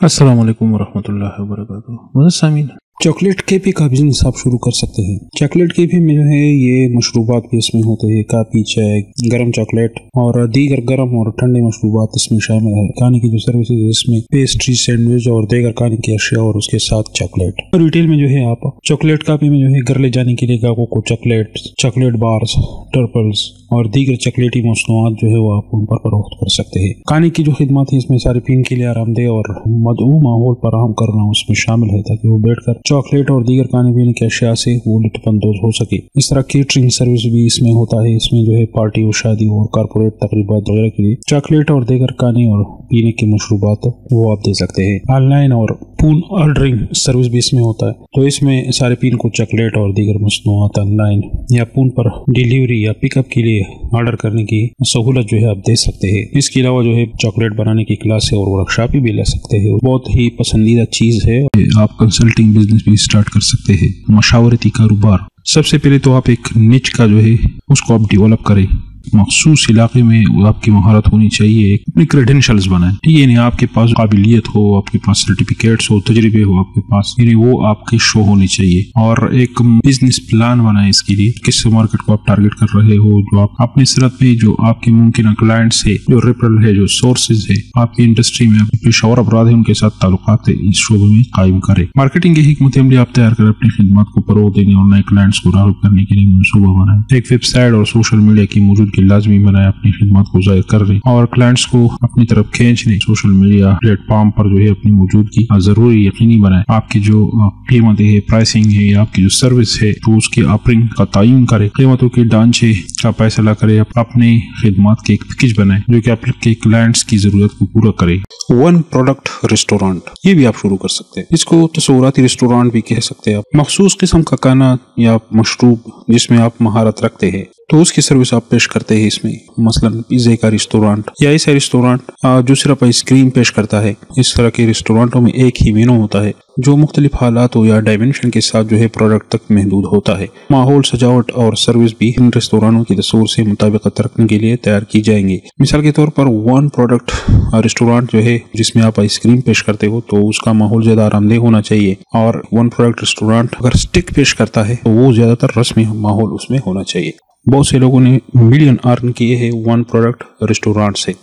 अस्सलाम वालेकुम वरहमतुल्लाहि वबरकातुहू चॉकलेट केपी का बिज़नेस आप शुरू कर सकते हैं। चॉकलेट केपी में जो है, ये मशरूबात भी इसमें होते हैं। काफ़ी चाय, गर्म चॉकलेट और दीगर गर्म और ठंडे मशरूबात इसमें शामिल है। खाने की जो सर्विसेज़ है, इसमें पेस्ट्री सैंडविच और दीगर खाने की अशिया और उसके साथ चॉकलेट और रिटेल में जो है आप चॉकलेट कापी में जो है, घर ले जाने के लिए गाहकों को चॉकलेट चॉकलेट बार्स टर्पल्स और दीगर चॉकलेटी मसनूआत जो है वो आप उन पर फरोख्त कर सकते हैं। खाने की जो खिदमत है, इसमें सारे पीन के लिए आरामदेह और मदऊ माहौल फराहम करना उसमें शामिल है, ताकि वो बैठ कर चॉकलेट और दीगर खाने पीने की अशिया से वो लुत्फानंदोज हो सके। इस तरह केटरिंग सर्विस भी इसमें होता है। इसमें जो है पार्टी और शादी और कारपोरेट तकरीबा वगैरह के लिए चॉकलेट और दीगर खाने और पीने के मशरूबात वो आप दे सकते हैं। ऑनलाइन और पून ऑर्डरिंग सर्विस भी इसमें होता है। तो इसमें सारे पीन को चॉकलेट और दीगर मसनूआत ऑनलाइन या पून पर डिलीवरी या पिकअप के लिए ऑर्डर करने की सहूलत जो है आप दे सकते हैं। इसके अलावा जो है चॉकलेट बनाने की क्लास और वर्कशॉप भी ले सकते हैं। बहुत ही पसंदीदा चीज़ है। आप कंसल्टिंग बिज़नेस भी स्टार्ट कर सकते हैं। मशावरती कारोबार। सबसे पहले तो आप एक निच का जो है उसको आप डेवलप करें। मखसूस इलाके में आपकी महारत होनी चाहिए, अपनी क्रेडेंशियल्स बनाए। यानी आपके पास काबिलियत हो, आपके पास सर्टिफिकेट्स हो, तजर्बे हो, आपके पास यानी वो आपके शो होने चाहिए। और एक बिज़नेस प्लान बनाए इसके लिए किस मार्केट को आप टारगेट कर रहे हो, जो आप अपने सरत में, जो आपके मुमकिन क्लाइंट्स है, जो रेफरल है, जो सोर्सेज है, आपकी इंडस्ट्री में आपके पेशावर अपराध है उनके साथ ताल्लुकात इस शोबे में कायम करे। मार्केटिंग की हिकमत अमली आप तैयार कर अपनी खिदमत को फरोग देने और नए क्लाइंट्स को रागब करने के लिए मनसूबा बनाए। एक वेबसाइट और सोशल मीडिया की मौजूद कि लाजमी बनाए अपनी खिदमत को ज़ाहिर कर रहे और क्लाइंट्स को अपनी तरफ़ खींच सोशल मीडिया प्लेटफॉर्म पर जो है अपनी मौजूदगी ज़रूरी यकीनी बनाए। आपकी जो कीमत है प्राइसिंग है, या आपकी जो सर्विस है तो उसकी ऑफरिंग का तयन करे। कीमतों के ढांचे का फैसला करे। अपने खिदमत के एक पैकेज बनाए, जो कि आपके क्लाइंट्स की ज़रूरत को पूरा करे। वन प्रोडक्ट रेस्टोरेंट ये भी आप शुरू कर सकते हैं। इसको तस्वूराती रेस्टोरेंट भी कह सकते हैं आप। मखसूस किस्म का खाना या मशरूब जिसमें आप महारत रखते हैं। तो उसकी सर्विस आप पेश करते हैं इसमें, मसलन पिज्जे का रेस्टोरेंट या ऐसे रेस्टोरेंट जो सिर्फ़ आइसक्रीम पेश करता है, इस तरह के रेस्टोरेंटों में एक ही मेनू होता है। जो मुख्तलिफ़ हालात या डायमेंशन के साथ जो है प्रोडक्ट तक महदूद होता है। माहौल, सजावट और सर्विस भी इन रेस्टोरेंटों की तस्वूर से मुताबिकत रखने के लिए तैयार की जाएँगी। मिसाल के तौर पर वन प्रोडक्ट रेस्टोरेंट जो है, जिसमें आप आइसक्रीम पेश करते हो तो उसका माहौल ज़्यादा आरामदेह होना चाहिए। और वन प्रोडक्ट रेस्टोरेंट अगर स्टिक पेश करता है तो वो ज़्यादातर रस्मी माहौल उसमें होना चाहिए। बहुत से लोगों ने मिलियन अर्न किए हैं वन प्रोडक्ट रेस्टोरेंट से।